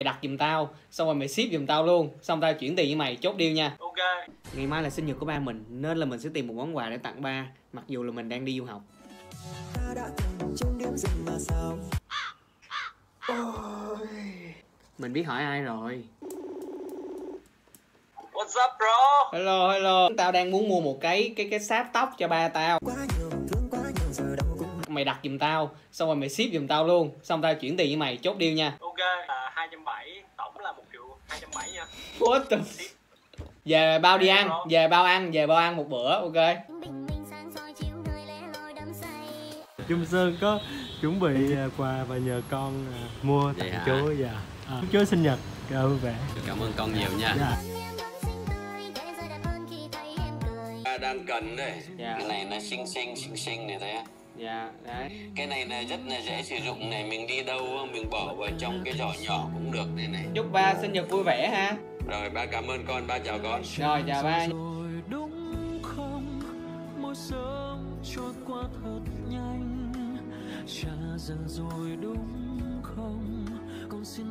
mày đặt giùm tao xong rồi mày ship giùm tao luôn. Xong tao chuyển tiền với mày chốt deal nha. Ok. Ngày mai là sinh nhật của ba mình nên là mình sẽ tìm một món quà để tặng ba mặc dù là mình đang đi du học. Ta đã trong đêm rừng mà sao? Mình biết hỏi ai rồi. What's up bro? Hello hello. Tao đang muốn mua một cái cái cái sáp tóc cho ba tao. Quá nhiều thương quá nhiều giờ đâu cũng mày đặt giùm tao xong rồi mày ship giùm tao luôn. Xong tao chuyển tiền với mày chốt deal nha nha what the về bao đi ăn về bao ăn về bao ăn một bữa ok Trung Sơn có chuẩn bị à, quà và nhờ con à, mua tặng chú dạ. À, chú sinh nhật vui vẻ. cảm ơn con nhiều nha Dạ. Đang cần đây. Dạ. cái này là xinh xinh xinh xinh này thấy không? dạ đấy. Cái này là rất là dễ sử dụng này mình đi đâu mình bỏ vào trong cái giỏ nhỏ cũng được đây này. Chúc ba sinh nhật vui vẻ ha. Rồi ba cảm ơn con ba chào con. Rồi chào ba. Rồi đúng không? Mỗi sớm trôi qua thật nhanh. Trả dần rồi đúng không? Con xin